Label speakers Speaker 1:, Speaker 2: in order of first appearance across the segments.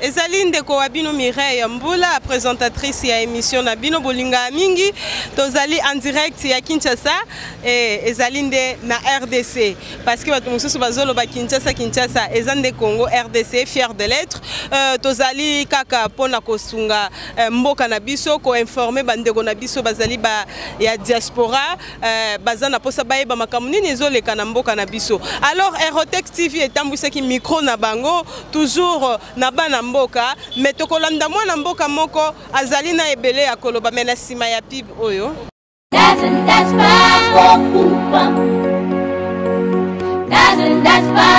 Speaker 1: ezali ndeko wa bino Mireille Mbula présentatrice ya émission na bino bolinga mingi tozali en direct ya Kinshasa et ezali nde na RDC parce que bato mosusu bazoloba Kinshasa Kinshasa eza nde Congo RDC fier de l'être euh, tozali kaka pona kosunga euh, mboka na biso ko informer bandeko na biso bazali ba ya diaspora Euh, baza na posa bayeba makambo nini ezoleka na mboka na biso alors aerotex tv etambwisaki micro na bango toujours euh, na bana mboka me tokolanda mwana mboka moko azali na ebele ya koloba me na nsima ya pib oyo Doesn't that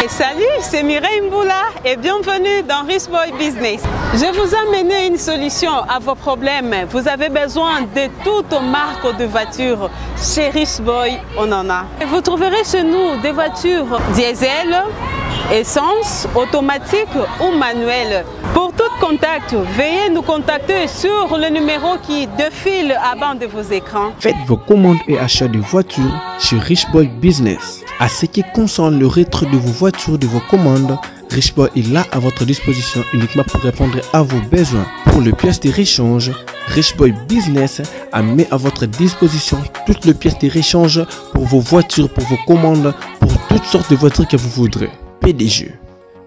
Speaker 1: Et salut, c'est Mireille Mboula et bienvenue dans Rich Boy Business. Je vous ai amené une solution à vos problèmes. Vous avez besoin de toutes marques de voitures. Chez Rich Boy, on en a. vous trouverez chez nous des voitures diesel, essence, automatique ou manuelle. Pour tout contact, veuillez nous contacter sur le numéro qui défile à bas de vos écrans.
Speaker 2: Faites vos commandes et achats de voitures chez Richboy Business. À ce qui concerne le retrait de vos voitures, de vos commandes, Richboy est là à votre disposition uniquement pour répondre à vos besoins. Pour les pièces de réchange, Boy Business a mis à votre disposition toutes les pièces de réchange pour vos voitures, pour vos commandes, pour toutes sortes de voitures que vous voudrez. PDG,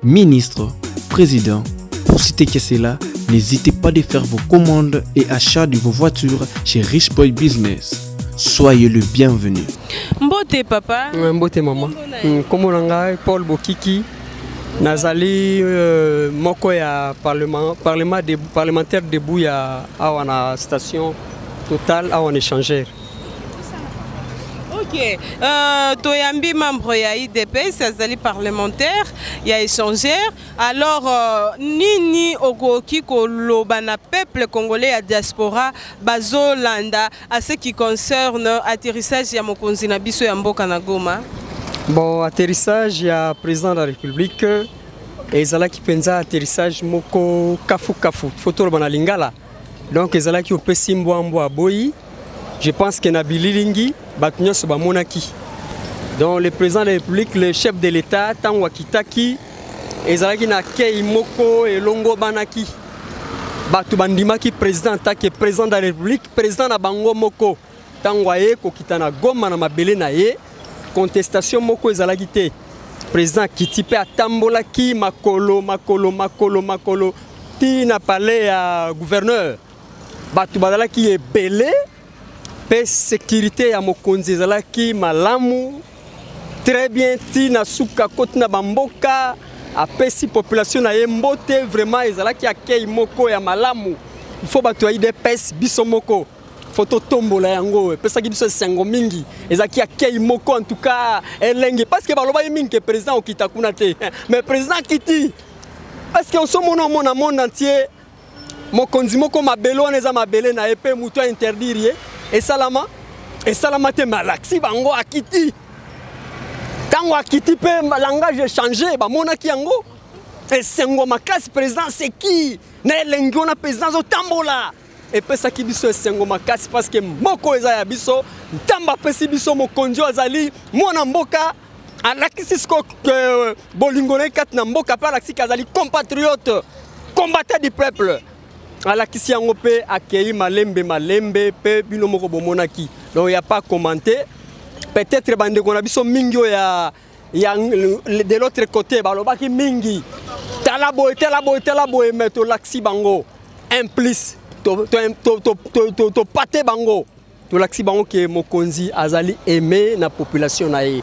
Speaker 2: ministre, président, pour citer que cela, n'hésitez pas de faire vos commandes et achats de vos voitures chez Rich Boy Business. Soyez le bienvenu.
Speaker 1: Mbote papa.
Speaker 3: Mbote maman. Nkombo na ngai Paul Bokiki nazali euh, moko ya parlement, parlement de, parlementaire debout ya awa na station Total awa na échangeur
Speaker 1: ok euh, toyambi membre ya idps azali parlementaire ya échangeur alors euh, nini okoki koloba na peuple congolais ya diaspora bazolanda À ce qui concerne atterrissage ya mokonzi na biso ya mboka na Goma.
Speaker 3: Bon, atterrissage ya président de la République ezalaki penza atterrissage moko kafu kafu. Faut toloba na lingala. Donc ezalaki opesi mbwa mbwa boyi. Je pense que na bililingi bato nyonso bamonaki. Donc le président de la République, le chef de l'État, tango akitaki ezalaki na kei moko elongobanaki bato bandimaki président atake président de la république président na bango moko ntango aye kokita na goma na mabele na ye contestation moko ezalaki te président akiti mpe atambolaki makolo makolo makolo makolo ti na palais ya gouverneur bato bazalaki ebele mpe sekirite ya mokonzi ezalaki malamu très bien ti na suka koti na bamboka apesi population na ye mbote vraiment ezalaki akei moko ya malamu ifo bato ya idps biso moko fo totombola yango epesaki biso esengo mingi ezalaki akei moko en tout cas elengi parce que balobaki mingi ke président okita kuna te mais président akiti parce que osomona omona monde entier mokonzi moko mabele wana eza mabele na ye mpe moto ainterdire ye esalama esalama te malaksi bango akiti ntango akiti mpe langage echange bamonaki yango esengo makasi président aseki na elengi wana président azotambola epesaki biso esengo makasi parceke moko eza ya biso ntango apesi biso mokonzi oyo azali mwana mboka alakisi siko euh, bolingo na ye kati na mboka mpe alakisi ke azali compatriote combattant du peuple alakisi yango mpe akei malembe malembe mpe bino moko bomonaki donc ya pas commenté peut-être bandeko na biso mingi oyo ya ya de l'autre côté balobaki mingi tala boye tala boye tala boye me tolakisi bango un plus topate bango tolakisi bango ke mokonzi azali aime na population na ye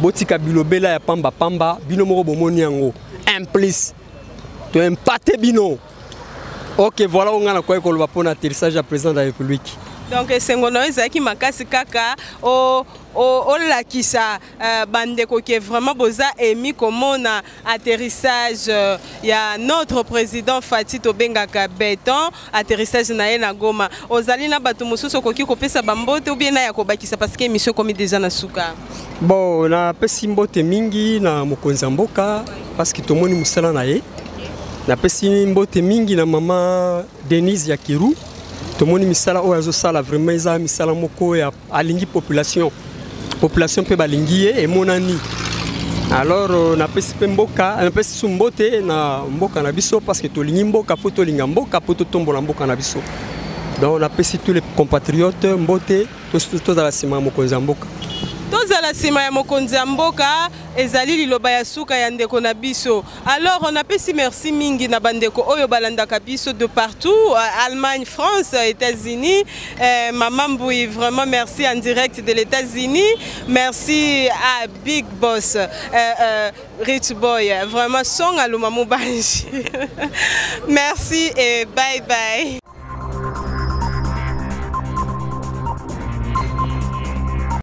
Speaker 3: botika bilobela ya pamba pamba bino moko bomoni yango implice toempate bino ok voilà oyo ngai nakoki koloba mpo na atterrissage ya président de la république
Speaker 1: donc esengo na yo ezalaki makasi kaka olakisa Euh, bandeko ke vraiment boza emi komona atterrissage euh, ya notre président fati tobengaka beton atterrissage na ye na goma ozali na bato mosusu okoki kopesa bambote obie na ya kobakisa parce que émission ekomi déjà na suka
Speaker 3: bon napesi mbote mingi na mokonzi ya mboka parce que tomoni mosala na ye napesi mbote mingi na mama denise ya kiru tomoni misala oyo azosala vraiment eza misala moko ya alingi population population mpe balingi ye emonani alors euh, napesi mpe mboka napesi su mbote na mboka na biso parce que tolingi mboka mpo tolinga mboka mpo totombola mboka na biso donc napesi tous les compatriotes mbote tozala nsima ya mokonzi ya mboka
Speaker 1: tozala nsima ya mokonzi ya mboka ezali liloba ya suka ya ndeko na biso Alors on apesi merci mingi na bandeko oyo balandaka biso de partout euh, Allemagne, France, euh, États-Unis. Euh, Maman Boui, vraiment merci en direct de l'États-Unis. Merci à Big Boss, euh, euh, Rich Boy, vraiment son aluma mubanji. merci et bye bye.